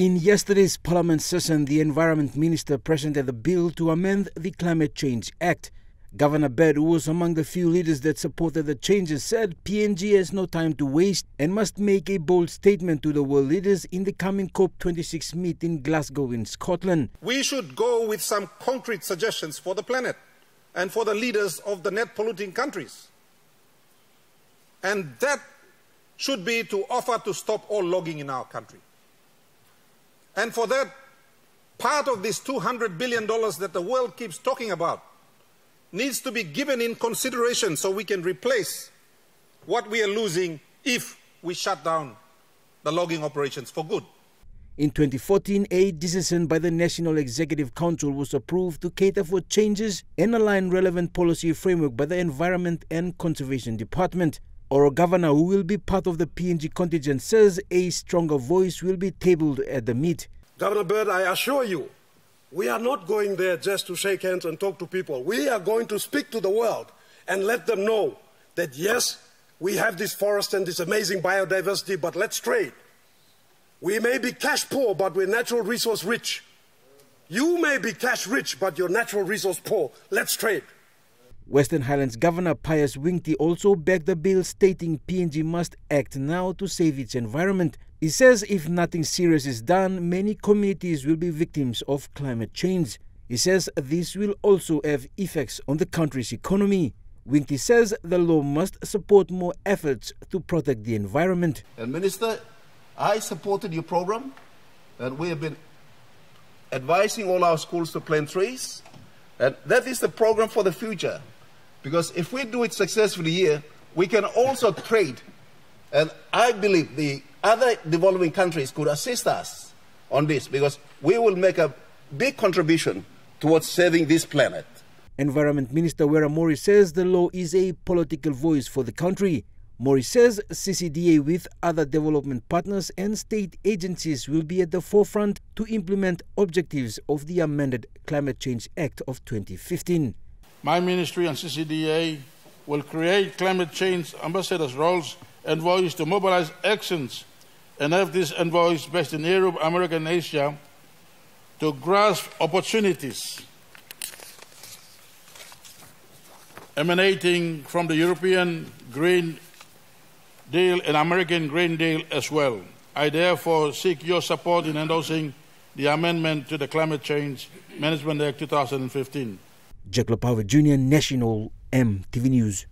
In yesterday's Parliament session, the Environment Minister presented a bill to amend the Climate Change Act. Governor Bird, who was among the few leaders that supported the changes, said PNG has no time to waste and must make a bold statement to the world leaders in the coming COP26 meet in Glasgow in Scotland. We should go with some concrete suggestions for the planet and for the leaders of the net polluting countries. And that should be to offer to stop all logging in our country. And for that, part of this $200 billion that the world keeps talking about needs to be given in consideration so we can replace what we are losing if we shut down the logging operations for good. In 2014, a decision by the National Executive Council was approved to cater for changes and align relevant policy framework by the Environment and Conservation Department. Oro Governor, who will be part of the PNG contingent, says a stronger voice will be tabled at the meet. Governor Bird, I assure you, we are not going there just to shake hands and talk to people. We are going to speak to the world and let them know that yes, we have this forest and this amazing biodiversity, but let's trade. We may be cash poor, but we're natural resource rich. You may be cash rich, but you're natural resource poor. Let's trade. Western Highlands Governor Pius Wingti also backed the bill stating PNG must act now to save its environment. He says if nothing serious is done, many communities will be victims of climate change. He says this will also have effects on the country's economy. Wingti says the law must support more efforts to protect the environment. And Minister, I supported your program and we have been advising all our schools to plant trees. And that is the program for the future. Because if we do it successfully here, we can also trade. And I believe the other developing countries could assist us on this because we will make a big contribution towards saving this planet. Environment Minister Wera Mori says the law is a political voice for the country. Mori says CCDA with other development partners and state agencies will be at the forefront to implement objectives of the amended Climate Change Act of 2015. My ministry and CCDA will create climate change ambassadors' roles and voice to mobilize actions and have these envoys based in Europe, America, and Asia to grasp opportunities emanating from the European Green Deal and American Green Deal as well. I therefore seek your support in endorsing the amendment to the Climate Change Management Act 2015. Jack Power Jr., National EMTV News.